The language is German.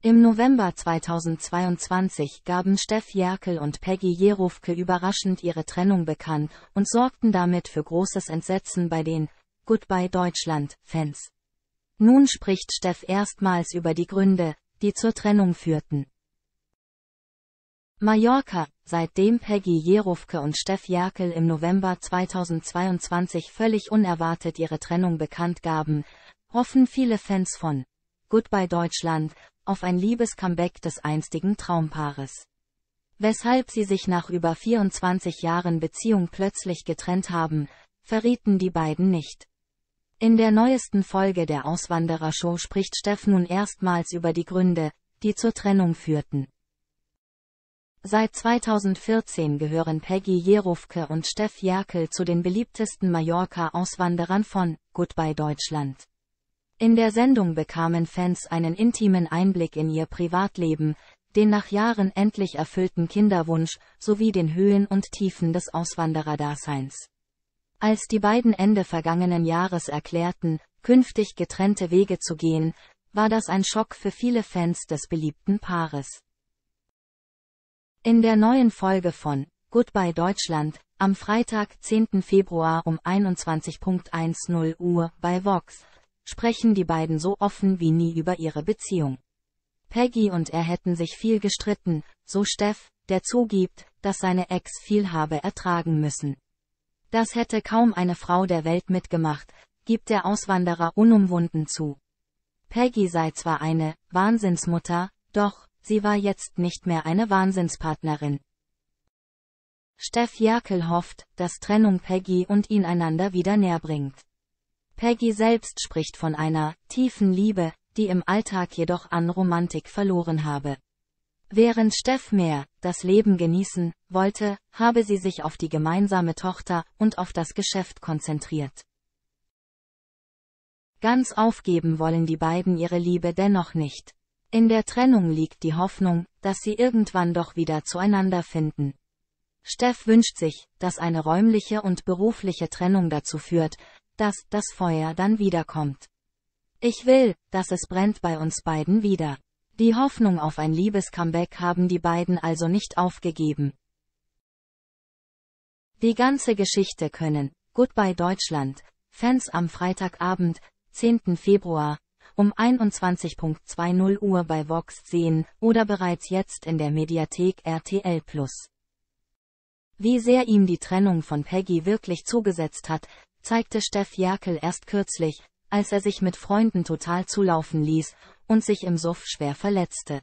Im November 2022 gaben Steff Jerkel und Peggy Jerufke überraschend ihre Trennung bekannt und sorgten damit für großes Entsetzen bei den Goodbye Deutschland Fans. Nun spricht Steff erstmals über die Gründe, die zur Trennung führten. Mallorca, seitdem Peggy Jerufke und Steff Jerkel im November 2022 völlig unerwartet ihre Trennung bekannt gaben, hoffen viele Fans von Goodbye Deutschland auf ein Liebes-Comeback des einstigen Traumpaares. Weshalb sie sich nach über 24 Jahren Beziehung plötzlich getrennt haben, verrieten die beiden nicht. In der neuesten Folge der Auswanderer-Show spricht Steff nun erstmals über die Gründe, die zur Trennung führten. Seit 2014 gehören Peggy Jerufke und Steff Jerkel zu den beliebtesten Mallorca-Auswanderern von Goodbye Deutschland. In der Sendung bekamen Fans einen intimen Einblick in ihr Privatleben, den nach Jahren endlich erfüllten Kinderwunsch sowie den Höhen und Tiefen des Auswandererdaseins. Als die beiden Ende vergangenen Jahres erklärten, künftig getrennte Wege zu gehen, war das ein Schock für viele Fans des beliebten Paares. In der neuen Folge von Goodbye Deutschland, am Freitag 10. Februar um 21.10 Uhr bei Vox, sprechen die beiden so offen wie nie über ihre Beziehung. Peggy und er hätten sich viel gestritten, so Steff, der zugibt, dass seine Ex viel habe ertragen müssen. Das hätte kaum eine Frau der Welt mitgemacht, gibt der Auswanderer unumwunden zu. Peggy sei zwar eine Wahnsinnsmutter, doch, sie war jetzt nicht mehr eine Wahnsinnspartnerin. Steff Jerkel hofft, dass Trennung Peggy und ihn einander wieder näher bringt. Peggy selbst spricht von einer tiefen Liebe, die im Alltag jedoch an Romantik verloren habe. Während Steff mehr das Leben genießen wollte, habe sie sich auf die gemeinsame Tochter und auf das Geschäft konzentriert. Ganz aufgeben wollen die beiden ihre Liebe dennoch nicht. In der Trennung liegt die Hoffnung, dass sie irgendwann doch wieder zueinander finden. Steff wünscht sich, dass eine räumliche und berufliche Trennung dazu führt, dass das Feuer dann wiederkommt. Ich will, dass es brennt bei uns beiden wieder. Die Hoffnung auf ein Liebes-Comeback haben die beiden also nicht aufgegeben. Die ganze Geschichte können Goodbye Deutschland Fans am Freitagabend, 10. Februar, um 21.20 Uhr bei Vox sehen oder bereits jetzt in der Mediathek RTL Plus. Wie sehr ihm die Trennung von Peggy wirklich zugesetzt hat, zeigte Steff Jerkel erst kürzlich, als er sich mit Freunden total zulaufen ließ und sich im Suff schwer verletzte.